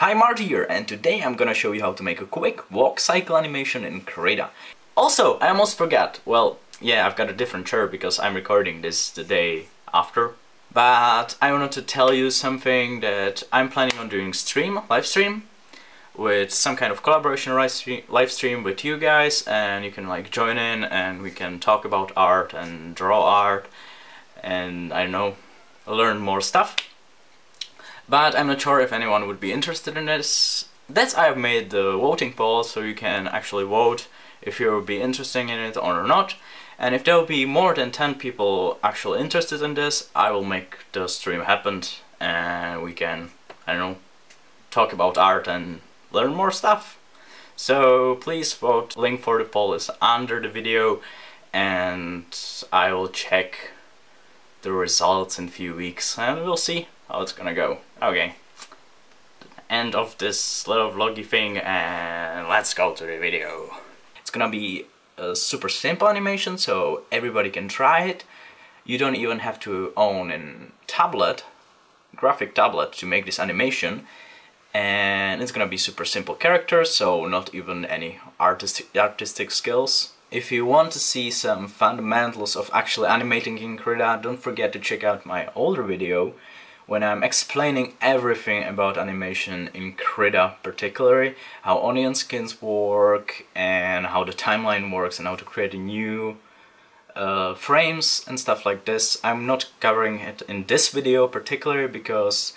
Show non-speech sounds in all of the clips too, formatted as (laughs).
Hi Mart here and today I'm gonna show you how to make a quick walk cycle animation in Krita. Also, I almost forgot, well, yeah, I've got a different chair because I'm recording this the day after. But I wanted to tell you something that I'm planning on doing stream, live stream, with some kind of collaboration live stream with you guys and you can like join in and we can talk about art and draw art and I don't know, learn more stuff but I'm not sure if anyone would be interested in this. That's I've made the voting poll so you can actually vote if you would be interested in it or not. And if there will be more than 10 people actually interested in this, I will make the stream happen and we can, I don't know, talk about art and learn more stuff. So please vote, link for the poll is under the video and I will check the results in a few weeks and we'll see how it's gonna go. Okay. End of this little vloggy thing and let's go to the video. It's gonna be a super simple animation so everybody can try it. You don't even have to own a tablet, graphic tablet to make this animation and it's gonna be super simple characters so not even any artistic, artistic skills. If you want to see some fundamentals of actually animating in Krita, don't forget to check out my older video when I'm explaining everything about animation in Krita particularly, how onion skins work and how the timeline works and how to create new uh, frames and stuff like this. I'm not covering it in this video particularly because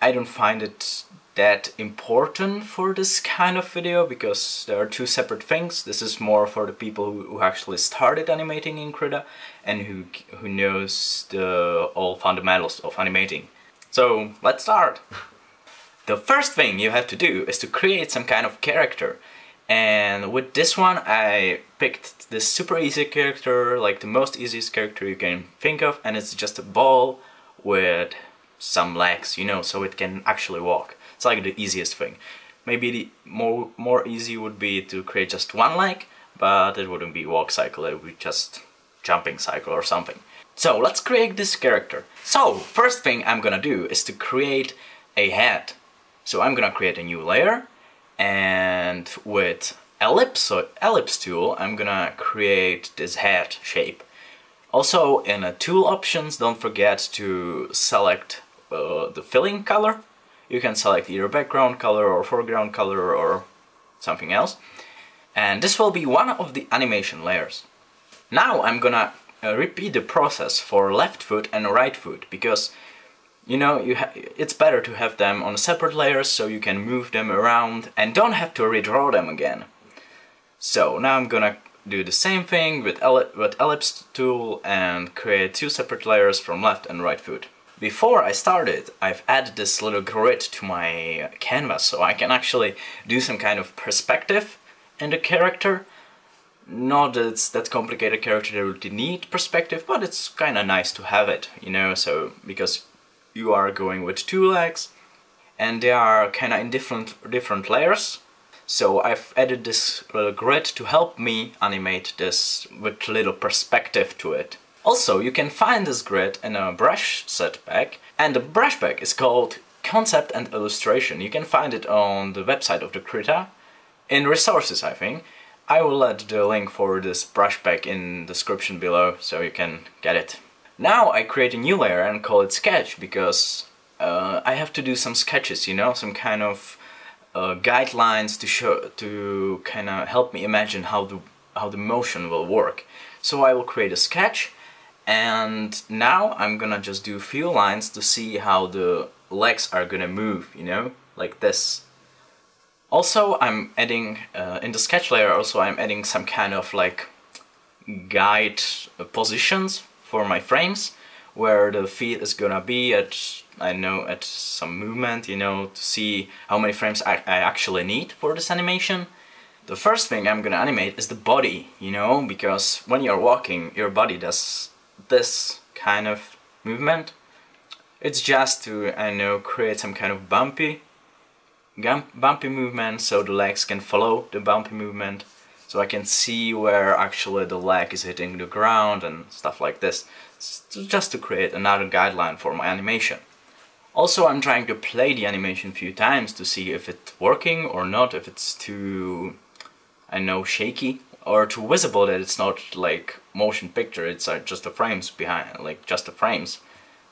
I don't find it that important for this kind of video because there are two separate things. This is more for the people who, who actually started animating in Krita and who, who knows the all fundamentals of animating. So let's start! the first thing you have to do is to create some kind of character and with this one I picked this super easy character, like the most easiest character you can think of and it's just a ball with some legs, you know, so it can actually walk. It's like the easiest thing. Maybe the more, more easy would be to create just one leg, but it wouldn't be walk cycle, it would be just jumping cycle or something. So let's create this character. So first thing I'm gonna do is to create a head. So I'm gonna create a new layer and with ellipse, so ellipse tool, I'm gonna create this head shape. Also in the tool options, don't forget to select uh, the filling color you can select either background color or foreground color or something else. And this will be one of the animation layers. Now I'm gonna uh, repeat the process for left foot and right foot because you know you it's better to have them on separate layers so you can move them around and don't have to redraw them again. So now I'm gonna do the same thing with, with ellipse tool and create two separate layers from left and right foot. Before I started, I've added this little grid to my canvas so I can actually do some kind of perspective in the character. Not that it's that complicated character that would need perspective, but it's kind of nice to have it, you know, so because you are going with two legs and they are kind of in different different layers. So I've added this little grid to help me animate this with little perspective to it. Also, you can find this grid in a brush set pack, and the brush pack is called Concept and Illustration. You can find it on the website of the Krita, in resources I think. I will add the link for this brush pack in the description below, so you can get it. Now I create a new layer and call it Sketch, because uh, I have to do some sketches, you know, some kind of uh, guidelines to show, to kind of help me imagine how the, how the motion will work. So I will create a sketch and now I'm gonna just do a few lines to see how the legs are gonna move, you know, like this. Also, I'm adding, uh, in the sketch layer also I'm adding some kind of like guide positions for my frames where the feet is gonna be at, I know, at some movement, you know, to see how many frames I, I actually need for this animation. The first thing I'm gonna animate is the body, you know, because when you're walking, your body does this kind of movement. It's just to, I know, create some kind of bumpy, bumpy movement so the legs can follow the bumpy movement. So I can see where actually the leg is hitting the ground and stuff like this. just to create another guideline for my animation. Also, I'm trying to play the animation a few times to see if it's working or not, if it's too, I know, shaky or too visible that it's not like motion picture, it's uh, just the frames behind, like just the frames.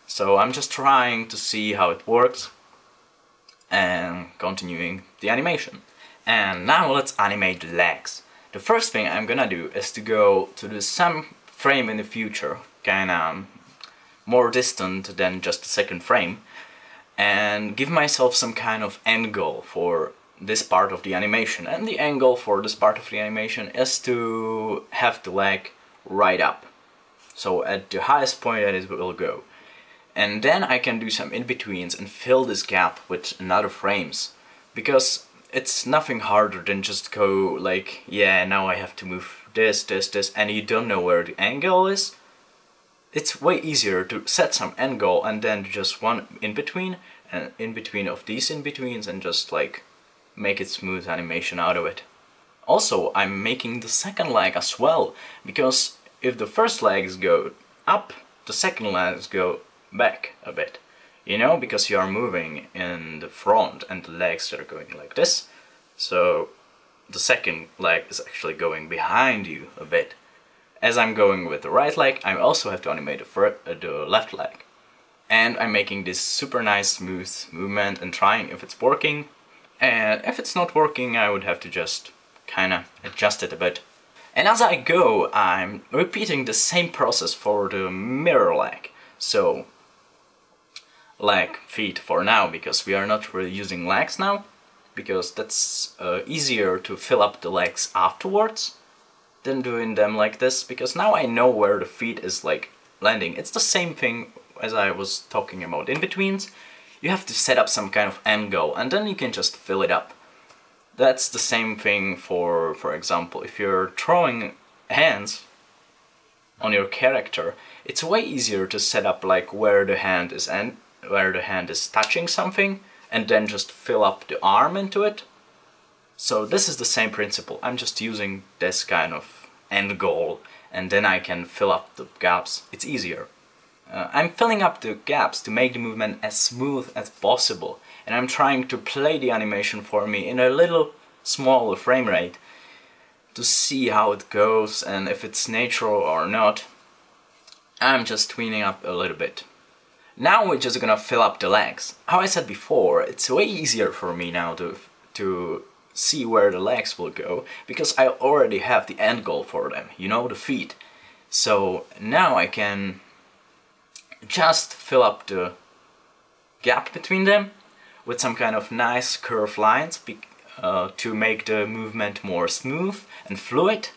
So I'm just trying to see how it works and continuing the animation. And now let's animate the legs. The first thing I'm gonna do is to go to the some frame in the future, kinda more distant than just the second frame, and give myself some kind of end goal for this part of the animation. And the angle for this part of the animation is to have the leg right up. So at the highest point that it will go. And then I can do some in-betweens and fill this gap with another frames. Because it's nothing harder than just go like, yeah, now I have to move this, this, this, and you don't know where the angle is it's way easier to set some goal and then just one in between and uh, in between of these in betweens and just like make it smooth animation out of it. Also, I'm making the second leg as well because if the first legs go up, the second legs go back a bit. You know, because you are moving in the front and the legs are going like this. So the second leg is actually going behind you a bit. As I'm going with the right leg, I also have to animate the, uh, the left leg. And I'm making this super nice smooth movement and trying if it's working. And if it's not working, I would have to just kinda adjust it a bit. And as I go, I'm repeating the same process for the mirror leg. So, leg, feet for now, because we are not really using legs now, because that's uh, easier to fill up the legs afterwards than doing them like this because now I know where the feet is like landing. It's the same thing as I was talking about in-betweens. You have to set up some kind of end goal and then you can just fill it up. That's the same thing for, for example, if you're throwing hands on your character, it's way easier to set up like where the hand is and where the hand is touching something and then just fill up the arm into it so this is the same principle. I'm just using this kind of end goal and then I can fill up the gaps. It's easier. Uh, I'm filling up the gaps to make the movement as smooth as possible and I'm trying to play the animation for me in a little smaller frame rate to see how it goes and if it's natural or not. I'm just tweening up a little bit. Now we're just gonna fill up the legs. How I said before, it's way easier for me now to, to see where the legs will go because I already have the end goal for them, you know, the feet. So now I can just fill up the gap between them with some kind of nice curved lines uh, to make the movement more smooth and fluid.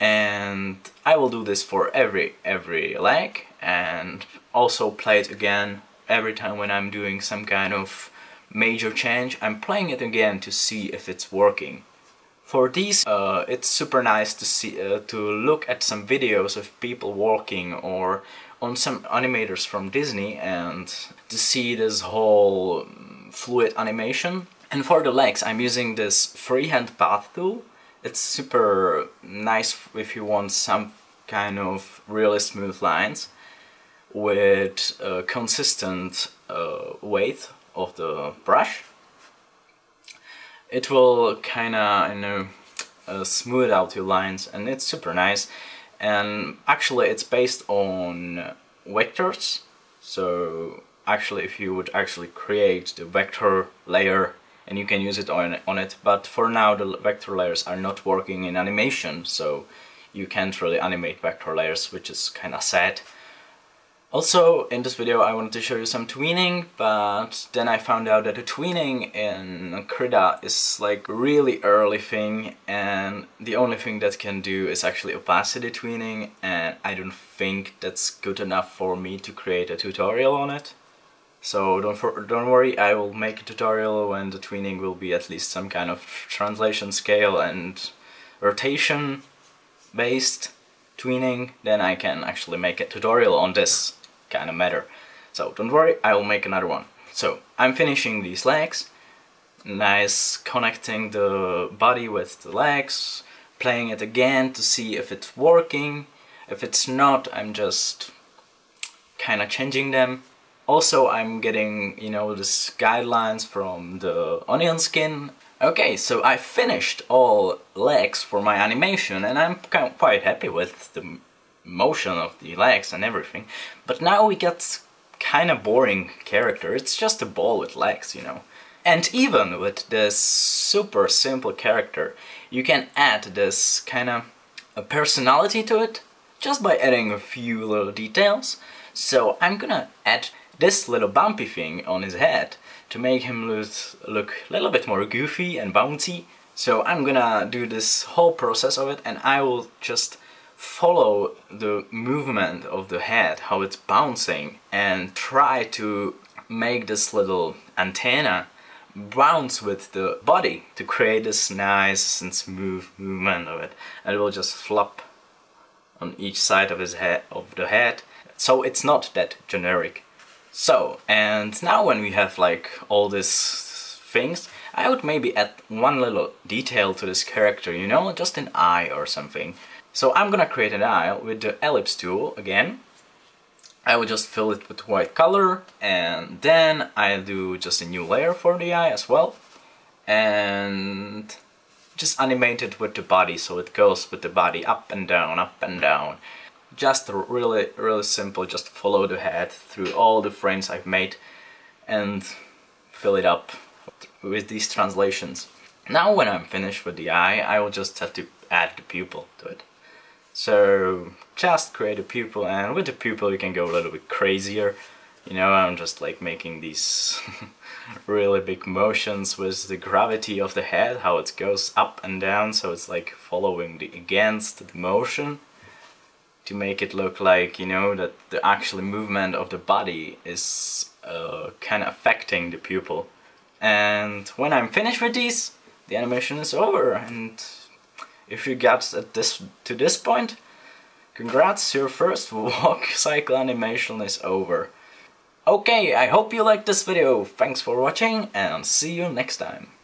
And I will do this for every every leg and also play it again every time when I'm doing some kind of major change, I'm playing it again to see if it's working. For these, uh, it's super nice to see uh, to look at some videos of people walking or on some animators from Disney and to see this whole um, fluid animation. And for the legs, I'm using this freehand path tool. It's super nice if you want some kind of really smooth lines with a consistent uh, weight of the brush it will kinda you know uh, smooth out your lines and it's super nice. And actually it's based on vectors. So actually if you would actually create the vector layer and you can use it on, on it but for now the vector layers are not working in animation so you can't really animate vector layers which is kinda sad also, in this video I wanted to show you some tweening, but then I found out that the tweening in Krita is like really early thing and the only thing that can do is actually opacity tweening and I don't think that's good enough for me to create a tutorial on it. So don't, for, don't worry, I will make a tutorial when the tweening will be at least some kind of translation scale and rotation based tweening, then I can actually make a tutorial on this kind of matter. So don't worry, I will make another one. So I'm finishing these legs, nice connecting the body with the legs, playing it again to see if it's working. If it's not, I'm just kind of changing them Also, I'm getting, you know, this guidelines from the onion skin. Okay, so I finished all legs for my animation and I'm quite happy with the motion of the legs and everything. But now we get kind of boring character. It's just a ball with legs, you know. And even with this super simple character, you can add this kind of a personality to it just by adding a few little details. So I'm gonna add this little bumpy thing on his head to make him look, look a little bit more goofy and bouncy. So I'm gonna do this whole process of it and I will just follow the movement of the head, how it's bouncing, and try to make this little antenna bounce with the body to create this nice and smooth movement of it. And it will just flop on each side of his head of the head. So it's not that generic. So, and now when we have like all these things, I would maybe add one little detail to this character, you know, just an eye or something. So I'm gonna create an eye with the ellipse tool again. I will just fill it with white color and then I'll do just a new layer for the eye as well. And just animate it with the body so it goes with the body up and down, up and down. Just really, really simple, just follow the head through all the frames I've made and fill it up with these translations. Now when I'm finished with the eye, I will just have to add the pupil to it. So just create a pupil and with the pupil you can go a little bit crazier. You know, I'm just like making these (laughs) really big motions with the gravity of the head, how it goes up and down, so it's like following the against the motion to make it look like, you know, that the actual movement of the body is uh, kind of affecting the pupil. And when I'm finished with these, the animation is over and if you got at this to this point, congrats, your first (laughs) walk cycle animation is over. Okay, I hope you liked this video, thanks for watching and see you next time.